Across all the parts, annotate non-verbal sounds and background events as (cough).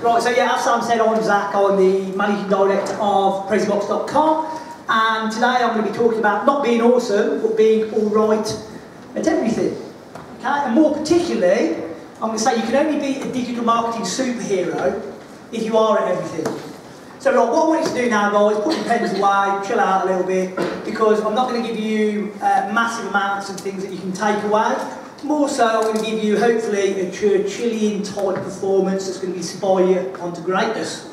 Right, so yeah, as Sam said, I'm Zak. I'm the Managing Director of Prezzybox.com. And today I'm going to be talking about not being awesome, but being alright at everything. Okay? And more particularly, I'm going to say you can only be a digital marketing superhero if you are at everything. So right, what I want you to do now, guys, put your pens away, chill out a little bit, because I'm not going to give you uh, massive amounts of things that you can take away. More so, I'm going to give you, hopefully, a Churchillian type performance that's going to inspire you onto greatness.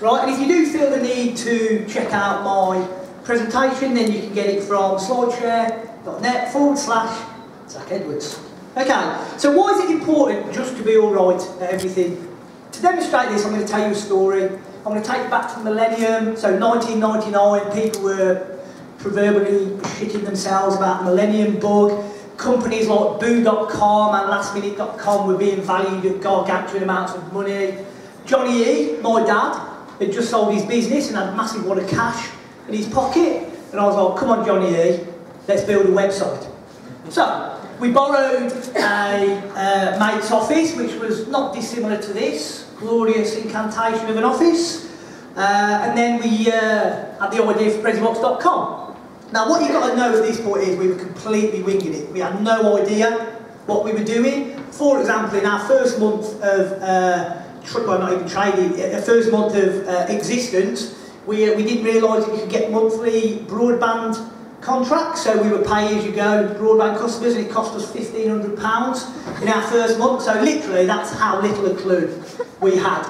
Right, and if you do feel the need to check out my presentation, then you can get it from slideshare.net forward slash Zak Edwards. Okay, so why is it important just to be alright at everything? To demonstrate this, I'm going to tell you a story. I'm going to take you back to the millennium. So 1999, people were proverbially shitting themselves about the millennium bug. Companies like Boo.com and LastMinute.com were being valued at gargantuan amounts of money. Johnny E, my dad, had just sold his business and had a massive wad of cash in his pocket. And I was like, come on Johnny E, let's build a website. So, we borrowed a uh, mate's office, which was not dissimilar to this, glorious incantation of an office. Uh, and then we uh, had the idea for Prezzybox.com. Now, what you've got to know at these point is we were completely winging it. We had no idea what we were doing. For example, in our first month of, uh, well, not even trading, uh, first month of uh, existence, we, uh, we didn't realise that you could get monthly broadband contracts, so we were pay-as-you-go broadband customers, and it cost us £1,500 in our first month. So literally, that's how little a clue we had.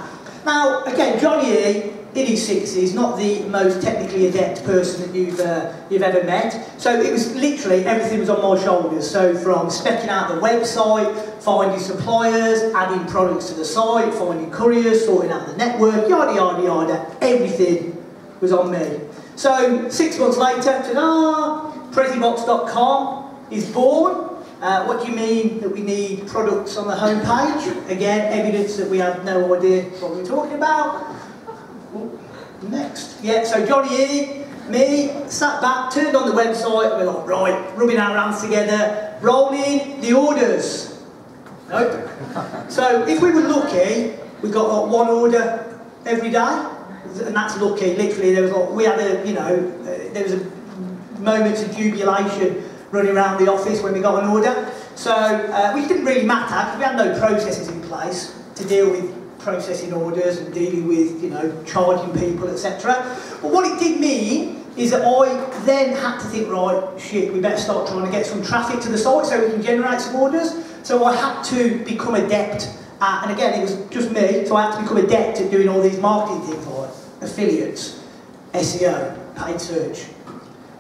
Now, again, Johnny E in his 60s, not the most technically adept person that you've, uh, you've ever met. So it was literally, everything was on my shoulders. So from specking out the website, finding suppliers, adding products to the site, finding couriers, sorting out the network, yada, yada, yada, everything was on me. So six months later, ta-da, Prezzybox.com is born. Uh, what do you mean that we need products on the homepage? Again, evidence that we have no idea what we're talking about. Next. Yeah, so Johnny E, me, sat back, turned on the website, we're like, right, rubbing our hands together, rolling the orders. Nope. So if we were lucky, we got like one order every day, and that's lucky, literally, there was like, we had a, you know, uh, there was a moments of jubilation running around the office when we got an order. So, uh, which didn't really matter, because we had no processes in place to deal with processing orders and dealing with, you know, charging people, etc. But what it did mean is that I then had to think, right, shit, we better start trying to get some traffic to the site so we can generate some orders. So I had to become adept at, and again, it was just me, so I had to become adept at doing all these marketing things like affiliates, SEO, paid search.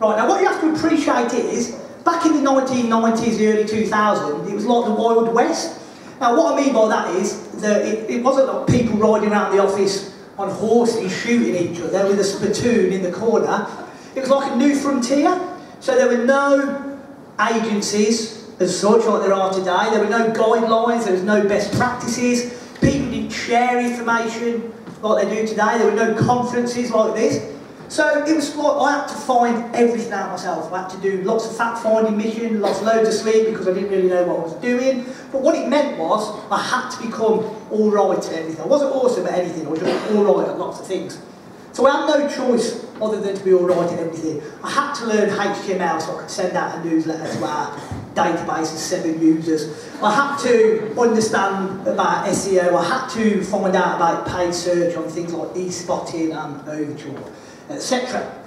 Right, now what you have to appreciate is, back in the 1990s, the early 2000s, it was like the Wild West. Now, what I mean by that is that it, it wasn't like people riding around the office on horses shooting each other with a spittoon in the corner. It was like a new frontier. So there were no agencies as such like there are today. There were no guidelines, there was no best practices. People didn't share information like they do today. There were no conferences like this. So it was like I had to find everything out myself. I had to do lots of fact-finding mission, lost loads of sleep because I didn't really know what I was doing. But what it meant was I had to become all right at everything. I wasn't awesome at anything, I was just all right at lots of things. So I had no choice other than to be all right at everything. I had to learn HTML so I could send out a newsletter to our database of seven users. I had to understand about SEO. I had to find out about paid search on things like eSpotting and Overture etc.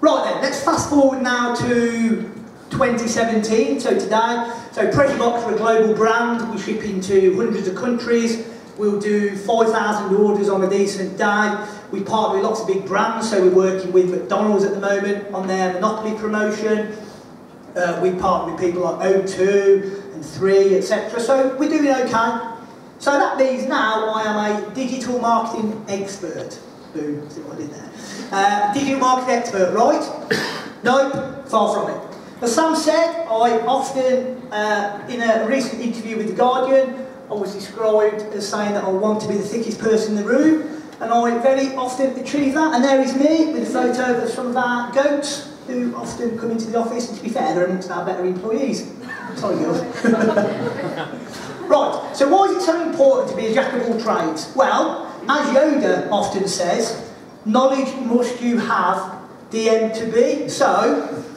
Right then, let's fast forward now to 2017, so today. So Prezzybox, we're a global brand, we ship into hundreds of countries, we'll do 5,000 orders on a decent day. We partner with lots of big brands, so we're working with McDonald's at the moment on their Monopoly promotion. Uh, we partner with people like O2 and 3, etc. So we're doing okay. So that means now I am a digital marketing expert. Boom, see what I did there. Uh, digital marketing expert, right? (coughs) nope, far from it. As Sam said, I often, uh, in a recent interview with The Guardian, I was described as saying that I want to be the thickest person in the room, and I very often achieve that. And there is me with a photo of some of our goats who often come into the office, and to be fair, they're amongst our better employees. (laughs) Sorry, girls. (laughs) right, so why is it so important to be a jack of all trades? Well, as Yoda often says, knowledge must you have DM to be. So,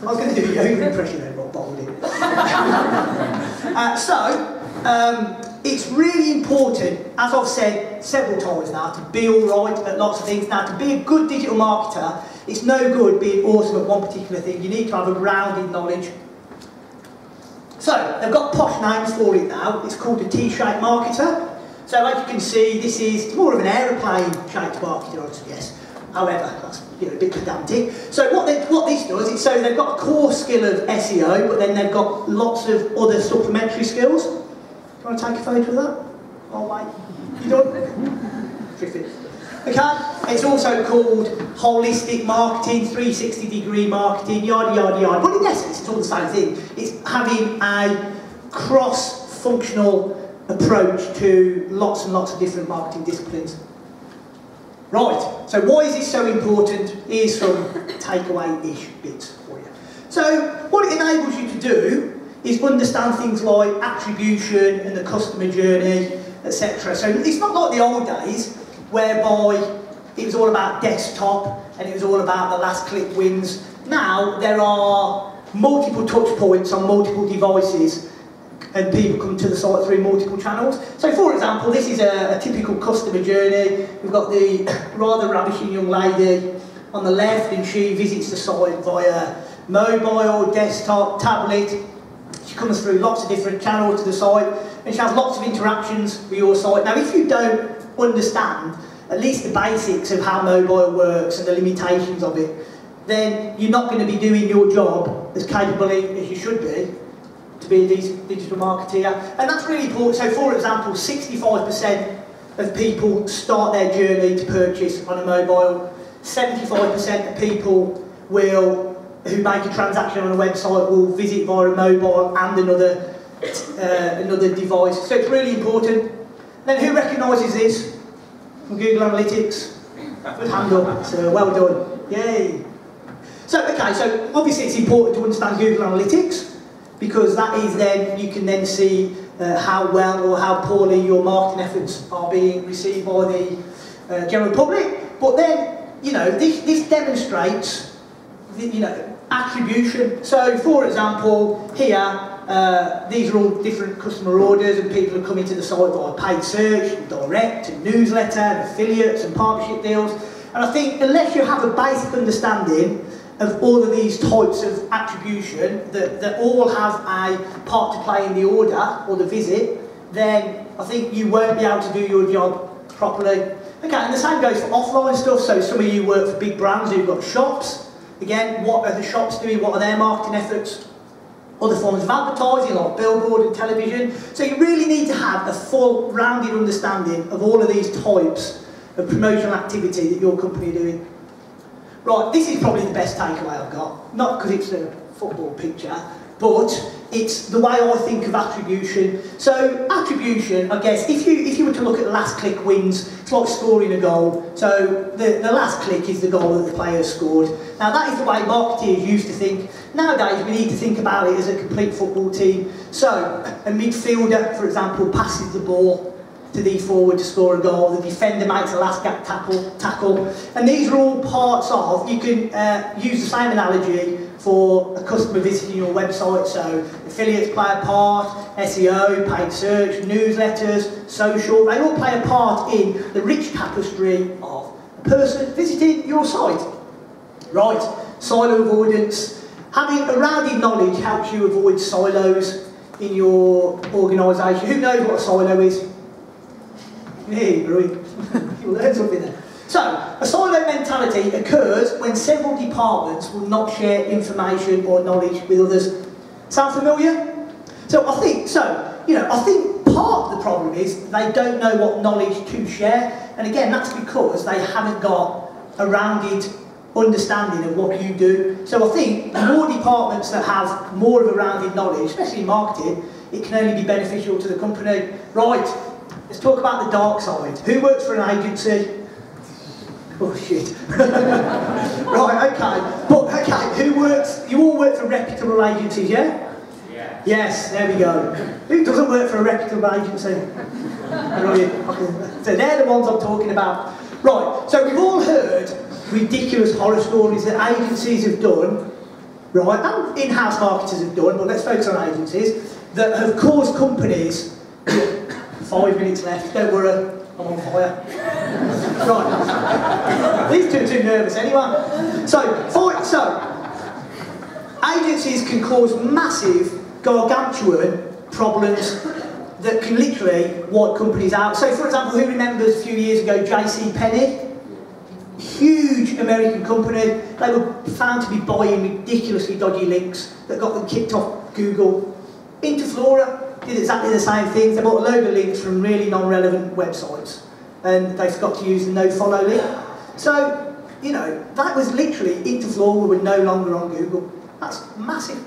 I was going to do a Yoda impression then, but bold it. (laughs) uh, so, um, it's really important, as I've said several times now, to be all right at lots of things. Now, to be a good digital marketer, it's no good being awesome at one particular thing. You need to have a rounded knowledge. So, they've got posh names for it now. It's called a T-shaped marketer. So, as you can see, this is more of an aeroplane-shaped marketer, I guess. However, that's you know, a bit pedantic. So what, they, what this does, is so they've got a core skill of SEO, but then they've got lots of other supplementary skills. Do you want to take a photo of that? Oh, wait. You don't? (laughs) Terrific. Okay, it's also called holistic marketing, 360 degree marketing, yada yada yada. But in essence, it's all the same thing. It's having a cross functional approach to lots and lots of different marketing disciplines. Right, so why is this so important? Here's some takeaway-ish bits for you. So, what it enables you to do is understand things like attribution and the customer journey, etc. So it's not like the old days, whereby it was all about desktop and it was all about the last click wins. Now there are multiple touch points on multiple devices and people come to the site through multiple channels. So for example, this is a, a typical customer journey. We've got the (coughs) rather ravishing young lady on the left and she visits the site via mobile, desktop, tablet. She comes through lots of different channels to the site and she has lots of interactions with your site. Now if you don't understand at least the basics of how mobile works and the limitations of it, then you're not going to be doing your job as capably as you should be to be a digital marketer. And that's really important. So for example, 65% of people start their journey to purchase on a mobile. 75% of people will, who make a transaction on a website will visit via a mobile and another, uh, another device. So it's really important. Then who recognises this? From Google Analytics. Good hand up. So well done. Yay. So, okay, so obviously it's important to understand Google Analytics because that is then, you can then see uh, how well or how poorly your marketing efforts are being received by the uh, general public. But then, you know, this, this demonstrates, the, you know, attribution. So, for example, here, uh, these are all different customer orders and people are coming to the site via paid search, and direct, and newsletter, and affiliates, and partnership deals. And I think unless you have a basic understanding of all of these types of attribution that, that all have a part to play in the order or the visit, then I think you won't be able to do your job properly. Okay, and the same goes for offline stuff. So some of you work for big brands who've got shops. Again, what are the shops doing? What are their marketing efforts? Other forms of advertising like billboard and television. So you really need to have a full rounded understanding of all of these types of promotional activity that your company are doing. Right, this is probably the best takeaway I've got. Not because it's a football picture, but it's the way I think of attribution. So attribution, I guess, if you if you were to look at last click wins, it's like scoring a goal. So the, the last click is the goal that the player scored. Now that is the way marketeers used to think. Nowadays we need to think about it as a complete football team. So a midfielder, for example, passes the ball to the forward to score a goal, the defender makes a last gap tackle, tackle. And these are all parts of, you can uh, use the same analogy for a customer visiting your website, so affiliates play a part, SEO, paid search, newsletters, social, they all play a part in the rich tapestry of a person visiting your site. Right, silo avoidance. Having a rounded knowledge helps you avoid silos in your organisation. Who knows what a silo is? Hey, Rui. you learned something there. So, a silo mentality occurs when several departments will not share information or knowledge with others. Sound familiar? So I think, so, you know, I think part of the problem is they don't know what knowledge to share. And again, that's because they haven't got a rounded understanding of what you do. So I think the more departments that have more of a rounded knowledge, especially marketing, it can only be beneficial to the company. Right, Let's talk about the dark side. Who works for an agency? Oh shit. (laughs) right, okay. But okay, who works you all work for reputable agencies, yeah? Yeah. Yes, there we go. Who doesn't work for a reputable agency? So they're the ones I'm talking about. Right, so we've all heard ridiculous horror stories that agencies have done, right, and in-house marketers have done, but let's focus on agencies, that have caused companies, five minutes left, don't worry, I'm on fire. right, these two are too nervous anyway. So, so, agencies can cause massive, gargantuan problems that can literally wipe companies out. So, for example, who remembers a few years ago JC Penney? Huge American company. They were found to be buying ridiculously dodgy links that got them kicked off Google. Interflora did exactly the same thing. They bought a load of links from really non-relevant websites and they forgot to use the no-follow link. So, you know, that was literally Interflora were no longer on Google. That's massive.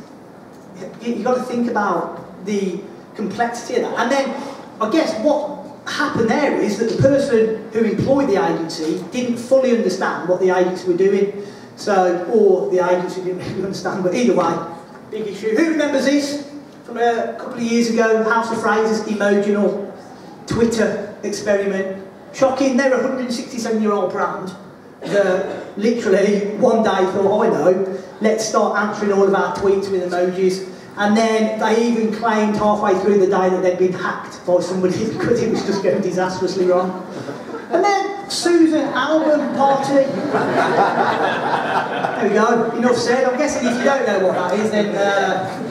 You've got to think about the complexity of that. And then, I guess what happened there is that the person who employed the agency didn't fully understand what the agency were doing. So, or the agency didn't really (laughs) understand, but either way, big issue. Who remembers this a couple of years ago? House of Frasers Emotional Twitter experiment. Shocking, they're a 167 year old brand that literally one day thought, I know, let's start answering all of our tweets with emojis. And then they even claimed halfway through the day that they'd been hacked by somebody (laughs) because it was just going disastrously wrong. And then Susan Album Party. there we go, enough said. I'm guessing if you don't know what that is, then uh,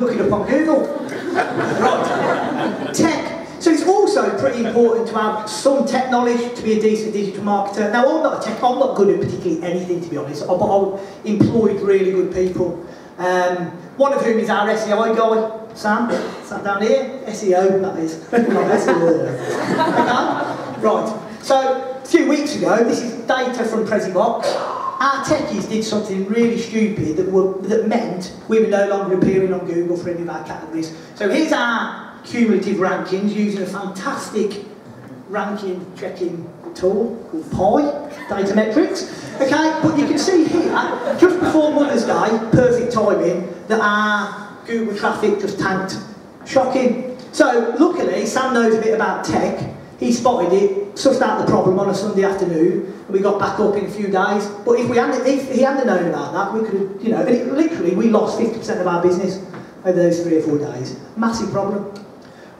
looking up on Google. right. Tech. So it's also pretty important to have some tech knowledge to be a decent digital marketer. Now, I'm not a tech, I'm not good at particularly anything, to be honest, but I've employed really good people. Um, one of whom is our SEO guy, Sam, sat down here, SEO, that is. (laughs) SEO. okay? Right, so a few weeks ago, this is data from Prezibox our techies did something really stupid that, were, that meant we were no longer appearing on Google for any of our categories. So here's our cumulative rankings using a fantastic ranking checking tool called Pi, Datametrics. Okay, but you can see here, just before Mother's Day, perfect timing, that our Google traffic just tanked. Shocking. So luckily, Sam knows a bit about tech, He spotted it, sussed out the problem on a Sunday afternoon, and we got back up in a few days. But if we hadn't, if he hadn't known about that, we could have, you know, it, literally we lost 50% of our business over those three or four days. Massive problem.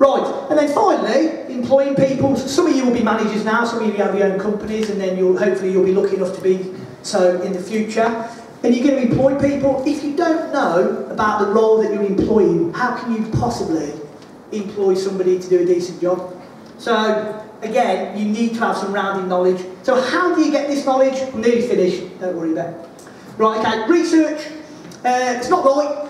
Right, and then finally, employing people. Some of you will be managers now, some of you have your own companies, and then you'll hopefully you'll be lucky enough to be so in the future. And you're going to employ people. If you don't know about the role that you're employing, how can you possibly employ somebody to do a decent job? So again, you need to have some rounding knowledge. So how do you get this knowledge? I'm nearly finished, don't worry about it. Right, okay, research. Uh, it's not like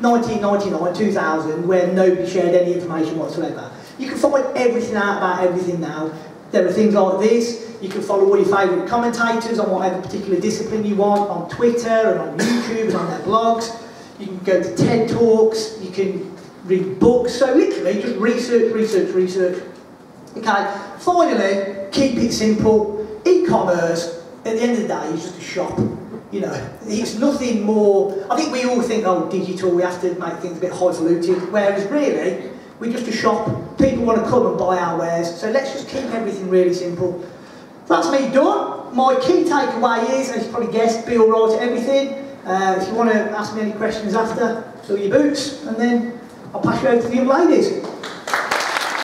1999, 2000, where nobody shared any information whatsoever. You can find everything out about everything now. There are things like this. You can follow all your favourite commentators on whatever particular discipline you want on Twitter and on YouTube and on their blogs. You can go to TED Talks. You can read books. So literally, just research, research, research. Okay. Finally, keep it simple. E-commerce, at the end of the day, is just a shop you know, it's nothing more. I think we all think, oh, digital, we have to make things a bit highfalutin, whereas really, we're just a shop. People want to come and buy our wares, so let's just keep everything really simple. That's me done. My key takeaway is, as you probably guessed, be all right at everything. Uh, if you want to ask me any questions after, fill your boots, and then I'll pass you over to the young ladies.